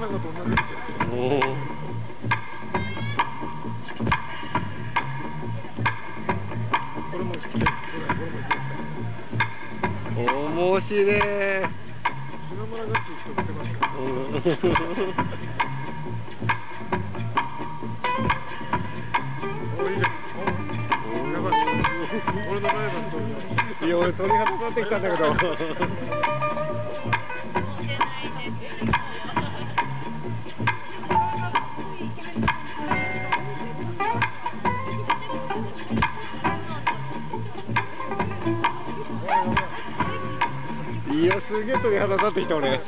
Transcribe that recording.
と同じですよ。おお。これも好きです。これも好きです。面白い。島村ガッチ人出てますよ。おい。い。じゃん。おやばい。俺のライバルと。い。や、俺鳥肌立ってきたんだけど。いや、すげえ鳥肌立ってきた俺。